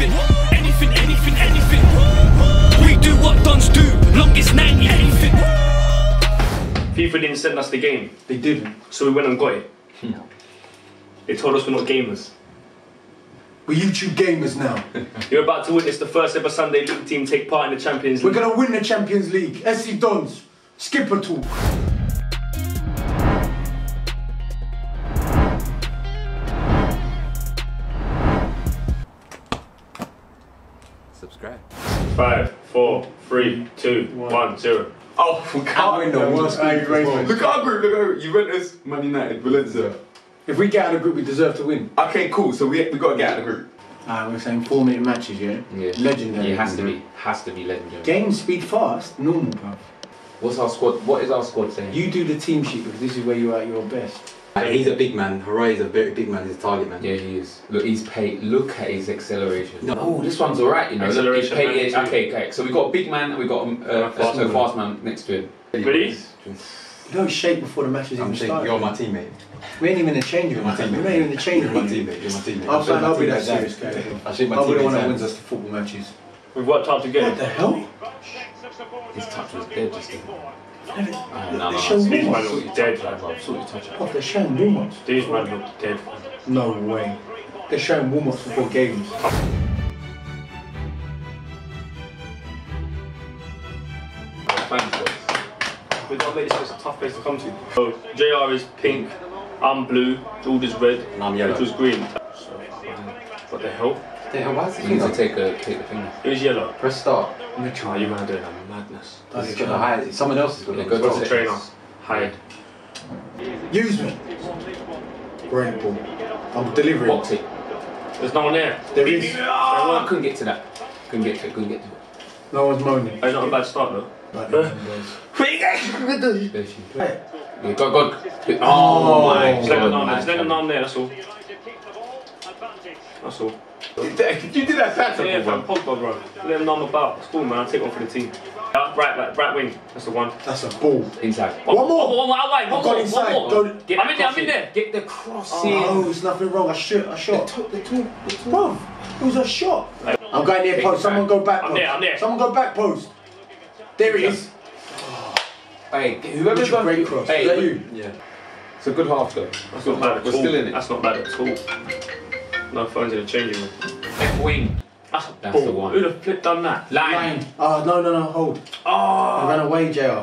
anything, anything, anything, anything. We do what dons do, longest 90, anything. FIFA didn't send us the game, They didn't. so we went and got it. They told us we're not gamers. We're YouTube gamers now. You're about to witness the first ever Sunday League team take part in the Champions League. We're gonna win the Champions League. SE Dons. Skipper talk. Five, four, three, two, one, zero. Oh, we can't win the Yeah, worst group. agree, as well. man. Look at our group, look at our group. Juventus, Man United, Valencia. If we get out of the group, we deserve to win. Okay, cool. So we we gotta get out of the group. Ah, we're saying four minute matches, yeah? Yeah. Legendary. Yeah, it has to be. Has to be legendary. Game speed fast, normal, bruv. What's our squad? What is our squad saying? You do the team sheet because this is where you're at your best. He's a big man. Harai is a very big man. He's a target man. Yeah, he is. Look, he's paid. Look at his acceleration. No. Oh, this one's alright, you know. Look, he's Acceleration, paid, man, okay, okay. So we got a big man and we got um, uh, a a, fast a man. fast man next to him. Ready? You don't shake before the match is even started. You're my teammate. We ain't even in the change room. You're my We're not even in the change You're room. my teammate. You're my teammate. I'll, shake my I'll be that serious hand. guy. I shake my I'll be the one that wins us the football matches. We've worked hard to get What the hell? His touch was dead just then. They're no, no, showing no. These warm man ups. look dead, man. Sort touch out. Oh, they're showing warm ups. These man look dead. No way. They're showing warm ups before games. Thanks, boys. We've got to make this a tough place to come to. So, JR is pink, I'm blue, George is red, And I'm yellow. Mitchell's green. So, what the hell? Damn, why is You need to take a take the finger. It was yellow? Press start. Oh, you man are doing a madness. He's got the high. Someone else is got Yeah, it. go as to well. the Trainer. Hide. Use me. Great ball. I'm delivering. Box it. There's no one there. There is. Oh, I couldn't get to that. Couldn't get to it. Couldn't get to it. No one's moaning. It's not a bad start though. But, Uh. There she- Hey, Yeah, go, go. Oh, my Just let them know, god. just let them know I'm there, that's all. That's all. You did that tackle, Yeah, bro. fam, Pogba, bro. Let them know I'm about. It's cool, man. I'll take one for the team. Yeah, right, right, right wing. That's the one. that's a ball. Inside. One more. Oh, oh, oh, one more, one more, out wide, one I've got more, inside. one more. Go- Get I'm in there, I'm in there. Get the cross in. Oh, there's nothing wrong. I shot. I shot. The two, the two. Bro, it was a shot. I'm going near Take post. Someone go back I'm post. there, I'm there. Someone go back post. There he is. Hey, whoever's Mitchell, got great cross. Hey, Is that you? Yeah. It's a good half though. That's not bad at We're still in it. That's not bad at all. No phones in the changing room. Left wing. That's a That's ball. the one. Who'd have flipped done that? Line. Line. Oh, no, no, no. Hold. Ah. I Oh. ran away, JR.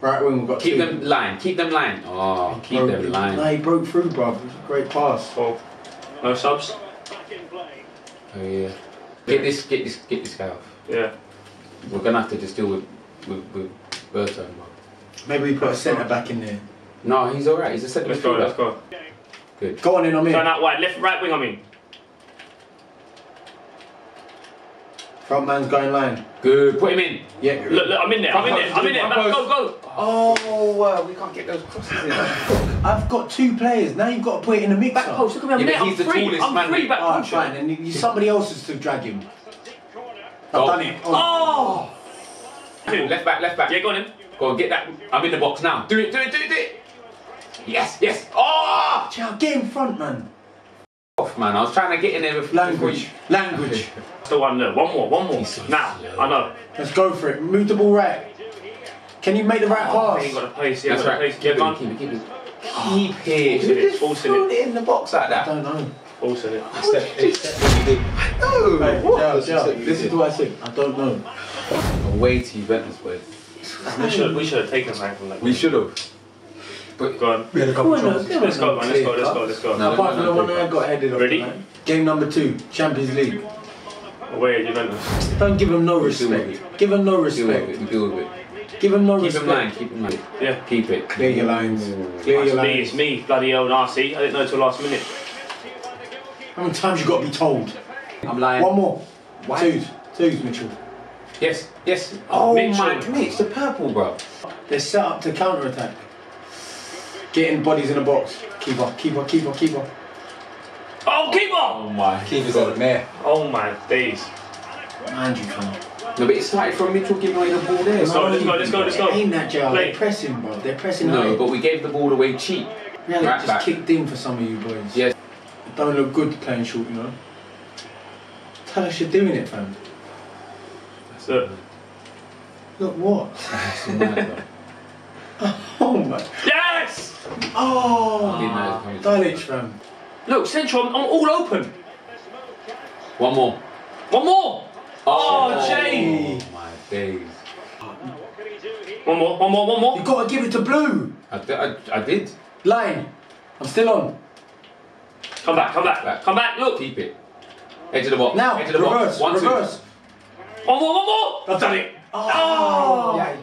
Right wing, we've got Keep two. them line. Keep them line. Oh, keep Broke- them No, line. he broke through, bro. It was a great pass. Oh. No subs? Oh yeah. Get this. Get this. Get this guy off. Yeah. We're gonna have to just deal with with, with Berto. Maybe we put a centre back in there. No, he's alright. He's a centre Let's go, let's midfielder. Go. Go on in, I'm in. Turn out wide. Left, right wing, I mean. Front man's going line. Good. Put him in. Yeah. Look, look, I'm in there, I'm in there, I'm in there. Front Go, post. go. Oh, uh, we can't get those crosses in. I've got two players. Now you've got to put it in the mix. Back post, look at me, I'm Yeah, but there. I'm he's the free. tallest I'm man, free mate. back Alright, post. fine. And you, you somebody else is to drag him. I've Go. done it. Oh! Left back. Left back. Yeah, go on in. Go on, get that. I'm in the box now. Do it. Do it. Do it. Do it. Yes. Yes. Oh! Chow, get in front, man. Off, man. I was trying to get in there before. Language. Language. Still one there. One more, one more. Now, I know. Let's go for it. Move the ball right. Can you make the right oh, He ain't pass? got a place, yeah, That's got a right. place. Keep Yeah, it. Keep it. Keep it. Keep it. Forcing it, Just forcing it. it in the box like I don't know. Forcing it. Step, step what you did. No. Hey, What? Chow, That's Chow, what you this is what I said. I don't know. Away to Juventus, boys. We should, we should have taken something from that. We should have. But Go on. We had a couple Let's go, man. Let's go, let's go, let's go. No. Apart from the one that I got headed off. Ready? the line. Game number two, Champions League. Away at Juventus. Don't give him no Deal with respect. Give him no deal with respect. it. Deal with it. Give him no Keep respect. him line. Keep him line. Yeah. Keep it. Clear your lines. Clear It's your me, it's lines. me, bloody hell, Narcy. I didn't know till last minute. How many times you got to be told? I'm lying. One more. Why? Twos. Twos, Mitchell. Yes. Yes. Oh Mitchell. my. Mitch, the purple, bro. They're set up to counter attack. Getting bodies in the box. Keeper, keeper, keeper, keeper. Oh, keep Oh on! my. Keepers are the mayor. Oh my days. Mind you, fam. No, but it started from Mitchell giving away the ball there. Let's go, let's go, let's go, let's go. It ain't that jail. They're pressing, bro. They're pressing No, high. but we gave the ball away cheap. Really right just back. kicked in for some of you boys. Yes. Don't look good playing short, you know. Tell us you're doing it, fam. Look. Look what? That's mad, bro. Oh my. Yes! Didn't know Oh. it was coming. Dulwich, fam. Look, Central, I'm, I'm all open. One more. One more. Oh, Jay. Jay. Oh my days. One more, one more, one more. You more. gotta give it to Blue. I, I, I did. Line. I'm still on. Come back, come back, Back. come back. Look. Keep it. Edge of the box. Now, Edge of the reverse, box. One, two. reverse. One more, one more. I've done it. Oh. oh. Yeah.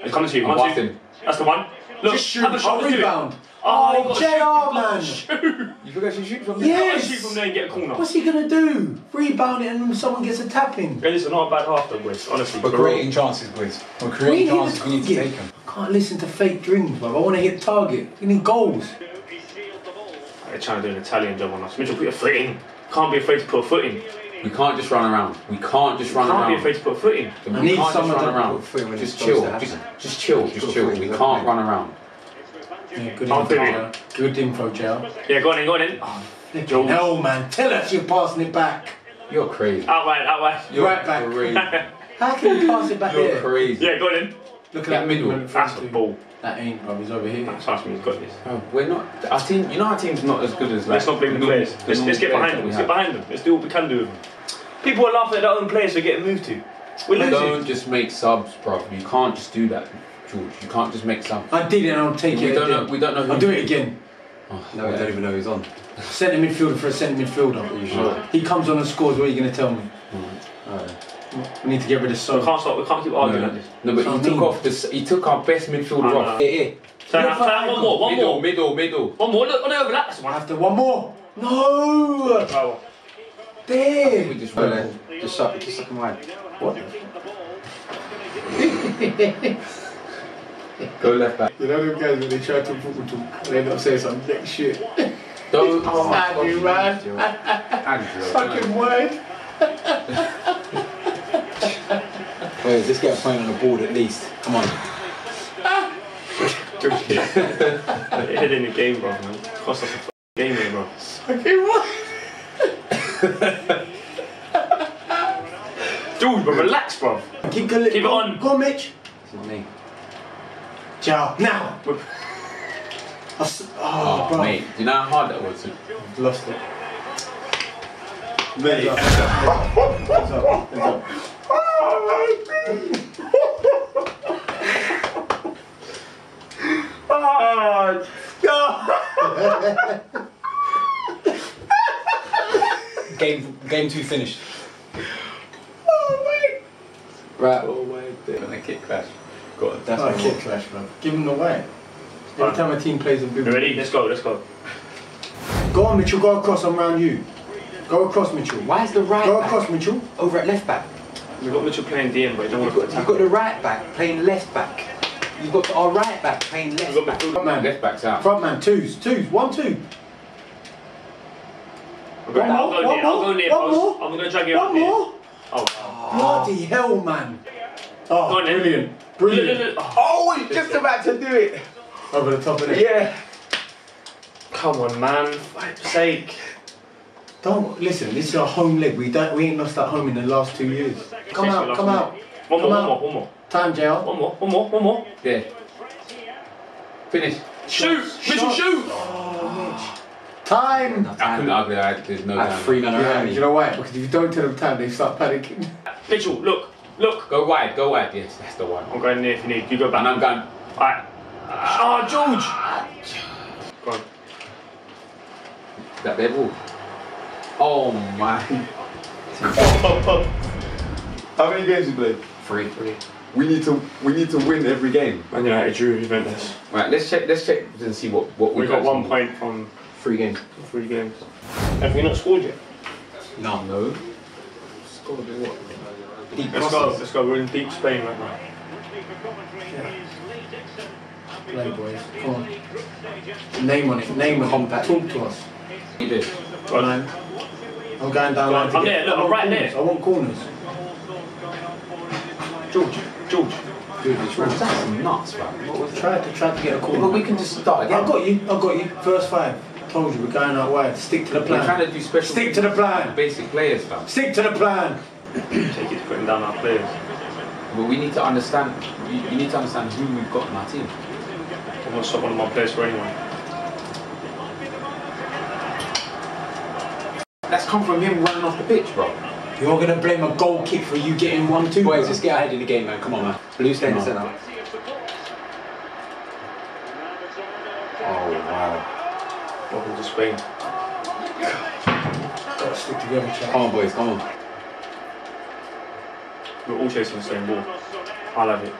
It's coming to you. I'm One, two. busting. That's the one. Look, Just shoot. have a shot. I'll do it. rebound. Oh, you Oh, gotta JR, you gotta man. shoot. You forgot to shoot from there? You Yes. shoot from there and get a corner. What's he gonna do? Rebound it and someone gets a tap in. Hey, listen, not a bad half though, boys. Honestly. We're creating chances, boys. We're creating need chances. to We need to target. take them. Can't listen to fake dreams, bro. I want to hit target. We need goals. They're trying to do an Italian job on us. Mitchell, put your foot in. Can't be afraid to put a foot in. We can't just run around. We can't just run Can't around. be afraid to put foot in. We I need can't just someone run to around. put foot when Just it's chill. Just, just chill. Just chill. We can't run around. Yeah, good I'm info, feeling Good info, Joe. Yeah, go on in, go on ah, in. Joe. No, man. Tell us you're passing it back. You're crazy. Out wide, out wide. You're Right back. crazy. How can you pass it back You're here? crazy. Yeah, go on in. Look at that middle. movement. That's a ball. That ain't, bro. He's over here. Trust me, he's got this. Oh, we're not. Our team. You know our team's not as good as like. Let's not blame the players. Let's, let's get behind them. Let's get behind them. Let's do what we can do with them. People are laughing at their own players for getting moved to. We're have. losing. Don't just make subs, bro. You can't just do that, George. You can't just make subs. I did it and I'll take We it don't again. know. We don't know. Who I'll do it again. Oh, No, we don't even know who's on. Centre midfielder for a centre midfielder. Are you sure? He comes on and scores. What are you going to tell me? Alright. We need to get rid of We can't stop. We can't keep arguing No, like this. no, but he took off this. He took our best midfielder off. Here, here. So Look now, for now, one more, one middle, more, middle, middle. one more. Look, oh, on the overlap. That's one. After one more. No. Oh, We There. just Go run. there. Just suck, just suck him wide. What? Go left back. You know them guys when they try to football talk, they end up saying some next shit. Don't. Oh, Andrew, man. Andrew. Fucking word. Wait, let's get a point on the board at least. Come on. Head in the game, bro. Man. Cost us a f- game, here, bro. Fucking what? Dude, but relax, bro. Keep, going. Keep it on. Go on, Mitch. It's not me. Ciao. Now. I s- Oh, Oh, bro. mate, do you know how hard that was? Lost it. Mate. Hands up. Hands up. Game, game two finished. Right. Oh my god. And a kick crash. Got it. That's Oh, what kick clash, bro. Give him the way. Every time a team plays a big ready? Let's go, let's go. Go on, Mitchell. Go across. I'm round you. Go across, Mitchell. Why is the right Go back across, Mitchell. over at left back? We've got Mitchell playing DM, but he don't You've want to put got, you've got the right back playing left back. You've got our right back playing We've left got back. Front man. Left back's out. Front man. Twos. Twos. One, two. I'll go, One I'll more, go one near, I'll more, go near, one post. more. I'm gonna drag you out One near. more. Oh, Bloody hell, man. Oh, Go on then. brilliant. Look, look, Brilliant. look, oh. look. Oh, he's just about to do it. Over the top of it. Yeah. Come on, man. For fuck's sake. Don't listen. This is our home leg. We don't. We ain't lost at home in the last two years. Come Yes, out. Come lost out. One more, Come one out. more, one more. Time, JR. One more, one more, one more. There. Finish. Shoot! Mitchell, shoot! Oh, time. I couldn't argue that. There's no I had time. three men Yeah, around you know why? Because if you don't tell them time, they start panicking. Mitchell, look, look. Go wide, go wide. Yes, that's the one. I'm going near if you need. You go back. And I'm going. Alright. Oh, George! Go on. That dead ball. Oh my. How many games you played? Three. Three. We need to we need to win every game. Man United drew Juventus. Right, let's check. Let's check and see what what We got got one point from Three games. three games. Have you not scored yet? No. No. Scored what? Deep Let's go, let's go. We're in deep Spain right now. Play, boys. Come on. Name on it. Name on it. Talk to us. You did. Go on. Man. I'm going down Go on, line I'm get- there, look, I I'm want right corners. there. I want corners. George, George. Dude, it's wrong. That's nuts, man. What was Try to try to get a corner. But we can just start again. I again. got you. I've got you. First five. Told you we're going out wide. Stick to the plan. We're plan. trying to do special. Stick to the plan. Basic players, fam. Stick to the plan. Take it putting down our players. But we need to understand. You, you need to understand who we've got in our team. I'm gonna stop one of my players for anyone. That's come from him running off the pitch, bro. You're gonna blame a goal kick for you getting one two. Boys, let's get ahead in the game, man. Come on, man. Blue stay in the centre. Oh, wow. Welcome to Spain. Gotta stick together, chat. Come on, boys, come on. We're all chasing the same ball. I love it.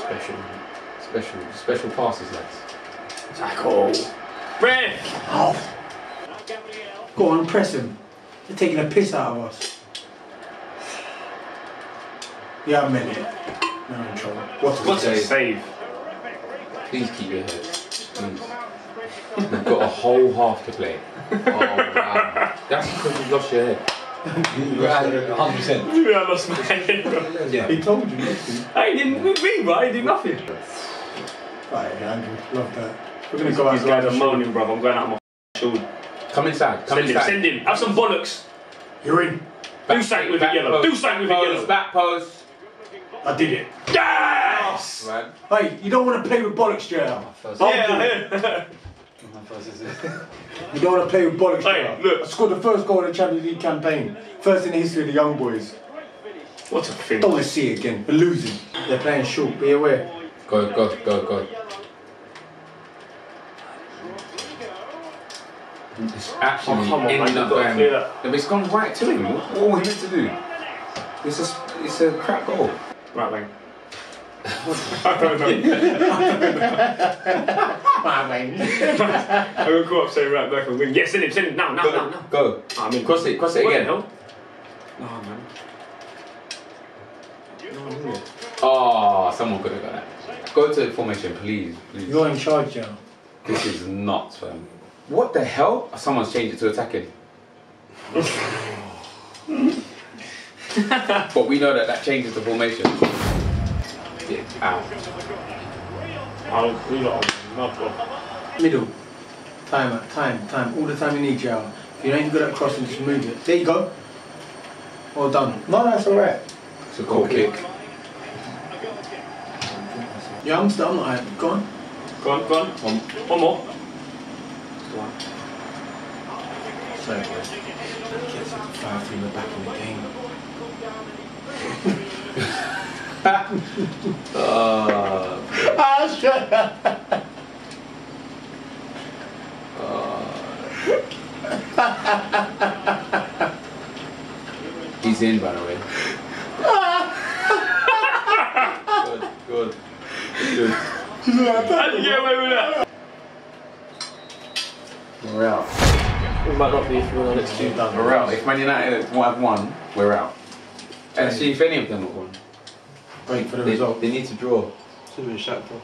Special, special, special passes, lads. Tackle. Red. Oh. Go on, press him. They're taking a piss out of us. Yeah, I meant it. No, I'm in trouble. What a What's a save. save? Please keep your head. Please. We've got a whole half to play. Oh, wow. That's because you've lost your head. You're at 100%. Yeah, I lost my head. bro. Yeah. He told you not to. I didn't me, bro. I did nothing. Right, Andrew. Love that. We're gonna go out These guys are and moaning, bro. I'm going out of my shield. Come inside. Come Send him. inside. Send him. Have some bollocks. You're in. Do something with back it yellow. post, Do something with it yellow. Back post. I did it. Yes. Oh, right. Hey, you don't want to play with bollocks, JR. First, I'll Yeah, I it. heard. my first is You don't want to play with bollocks, Hey, JR. look. I scored the first goal in the Champions League campaign. First in the history of the young boys. What a thing. Don't want to see it again. We're losing. They're playing short. Be aware. Go, go, go, go. It's actually Oh, come on, man, ended you've up got to going. clear that. Yeah, but It's gone right to him. What what were we meant to do? It's a, it's a crap goal. Right, man. My man. I'm gonna go up, say right back and win. Yeah, send him, send him now, now, now, now. Go. I mean, Cross it, cross it what the again. hell? Oh, man. Oh, someone could have got that. Go to formation, please. please. You're in charge, JR. This is nuts, fam. What the hell? Someone's changed it to attacking. but we know that that changes the formation. Get out. I'll do that on not bro. Middle. Time, out, time, time. All the time you need, JR. If you ain't good at crossing, just move it. There you go. Well done. No, that's alright. It's a goal kick. Yeah, I'm still I'm not happy. Go on. Go on, go on. One. One more. Go on. Sorry, boys. Gets it to five three, we're back in the game. Shut up. he's in, by the way. good, good, good. How did you get away with that? We're out. It might not be if you're on next two. We're out. If Man United have won, we're out. And see if any of them have won. Wait for the They, result. they need to draw. Should have been Shakhtar.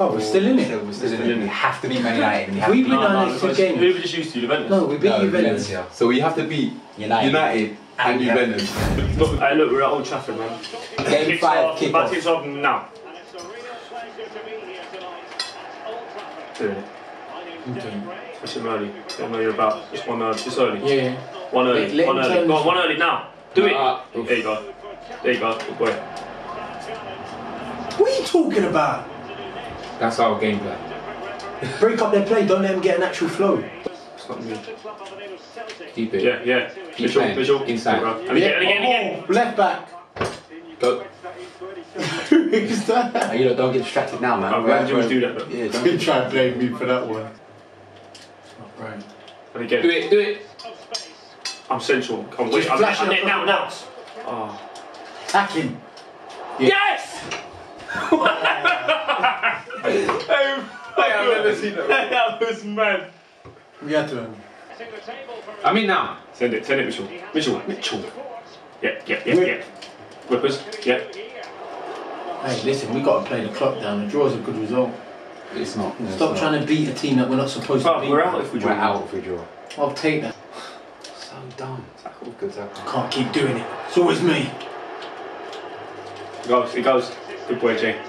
Oh, we're still in it. We're still in it. We have to beat Man United. We have We to win beat our next two games. Who we just used to Juventus? No, we beat No, Juventus. Valencia. So we have to beat United. United, and And Juventus. Look, hey, look, we're at Old Trafford, man. Game Kicks five, off, kick back off. kicks off now. Doing it. Okay. Push him early. Don't know you're about. It's one early. It's early. Yeah, yeah. One early. Let- let one early. Go on, one early now. Do it. oof. There you go. There you go. Good boy. What are you talking about? That's our game plan. Break up their play, don't let them get an actual flow. It's not me. Keep it. Yeah, yeah. Keep Visual, playing. visual. Inside. Bro. And again, and again, and again. Oh, left back. Go. Who is that? You know, don't get distracted now, man. Oh, I'm glad you always do that, though. Yeah, don't. try and blame me for that one. Not right. And again. Do it, do it. I'm central. I'm Just wait. I'm, flash I'm it there up now, on now. Oh. Attack him. Yes! hey, I've never seen that. that was mad. We had to. Um, I'm in now. Send it, send it, Mitchell. Mitchell, Mitchell. Yeah, yeah, yeah, yeah. Whippers, yeah. hey, listen, we got to play the clock down. The draw's a good result. It's not. No, it's Stop not. trying to beat a team that we're not supposed to beat. we're out if we We're draw. out if we draw. I'll take that. So dumb. Tackle. Good tackle. Can't keep doing it. It's always me. It goes, it goes. Good boy, Jay.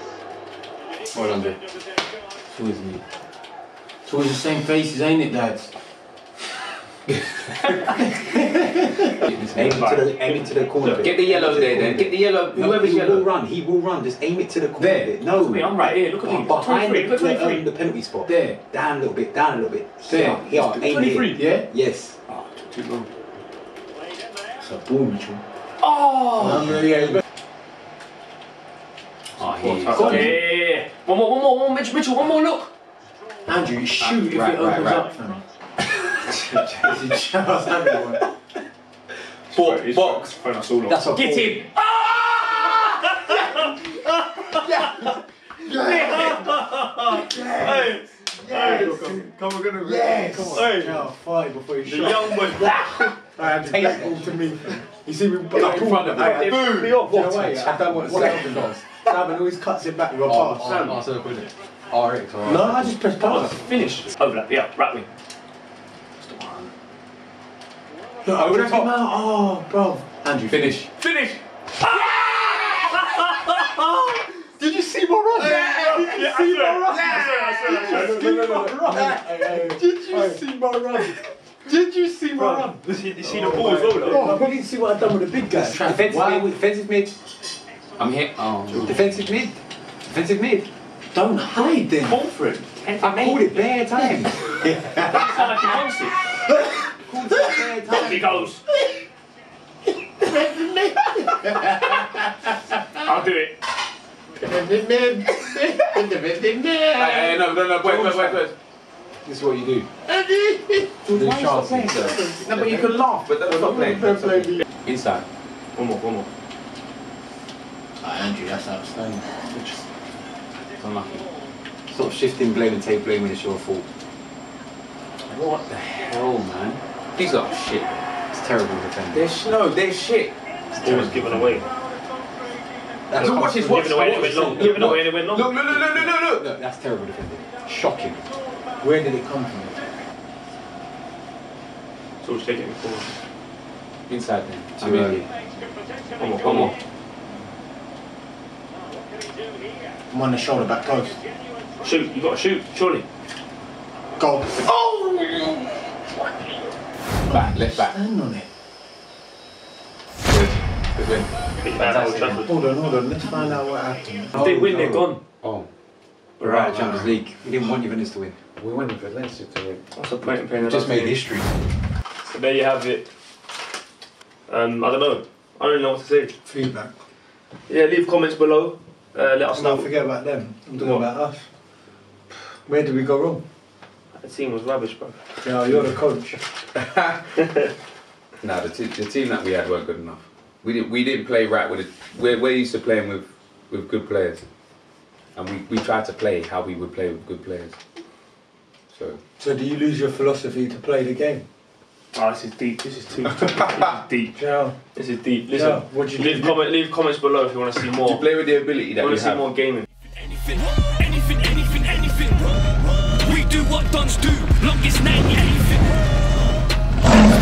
Well done, Jay. It's always me. It's always the same faces, ain't it, dads? Aim it to the, aim it to the corner. bit. Get the yellow there then. Get the yellow. No, Whoever's he yellow. will run. He will run. Just aim it to the corner. There. Bit. No. Look at me, I'm right here. Look at me. Behind 23, the, look the, 23. um, the penalty spot. There. Down a little bit. Down a little bit. There. Here, here, aim 23. here. Yeah? Yes. Oh, too long. It's a ball, Mitchell. Oh! Yeah, Oh, he Yeah, yeah, yeah. One more, one more, one more, Mitch, Mitchell, one more look. Andrew, you shoot if right, it right, opens right. up, fam. It's a chance, everyone. Box, It's box. Phone us all off. That's a Get ball. him. Hey, hey, come on, gonna Yes! Come on. Hey, Yeah, fight before you shoot. the shot. young boy. I had to take that ball to me. You see, we put Up in front of I, him. Boom. Me off. Do you know what? I don't want Salvin does. Salvin always cuts it back with a Oh, pass. oh, oh, so good. RX or No, I just press Oh, pass. finish. Overlap, yeah, right wing. That's the one. No, I would have him out. Oh, bro. Andrew, Finish. Finish! Did you see my run? Did you Yeah, see I my swear. run? I swear, I swear, I swear. Did you see my run? Did you see my run? You see, you see the ball as well, though? Oh, you didn't see what I've done with the big guy. Defensive Why mid. Defensive mid. I'm hit. Oh. Defensive mid. Defensive mid. Don't hide then. Call for it. I called it bare times. Sound like he wants it. Called it bare Up times. he goes. I'll do it. Hey, hey, no, no, no. Wait, wait, wait, wait. This is what you do. Why stop playing. No, but you can laugh, but don't stop playing. Inside. One more, one more. Oh, Andrew, that's outstanding. It's unlucky. Stop shifting blame and take blame when it's your fault. What the hell, man? These are shit. It's terrible defending. They're sh- no, they're shit. Always given away. That's Look, watch this, watch Giving away and it watch went long. Giving away and it went Look, long. look, look, look, look, look, look. No, that's terrible defending. Shocking. Where did it come from? So we'll take it forward. Inside then. Too I'm early. here. Uh, one more, One more. I'm on the shoulder back post. Shoot, you gotta shoot, surely. Go. Back, left back. Stand on it. Good. Good win. Hit you back, Old Trafford. Hold on, hold on. Let's find out what happened. If they win, they're gone. Oh. We're out of Champions League. We didn't want Juventus to win. We went with Valencia to win. What's the point in playing just last made history. So there you have it. Um, I don't know. I don't know what to say. Feedback. Yeah, leave comments below. Uh, let us know. Don't forget about them. I'm talking about us. Where did we go wrong? The team was rubbish, bro. Yeah, you're the coach. No, the, t- the team that we had weren't good enough. We didn't. We didn't play right with it. We're, we're used to playing with, with good players, and we, we tried to play how we would play with good players. So So do you lose your philosophy to play the game? Oh, this is deep. This is too. this is deep. Yeah. This is deep. Listen. Yeah, what'd you leave comment. Leave comments below if you want to see you more. play with the ability that want you want to see have. more gaming. What dons do, longest 90, anything.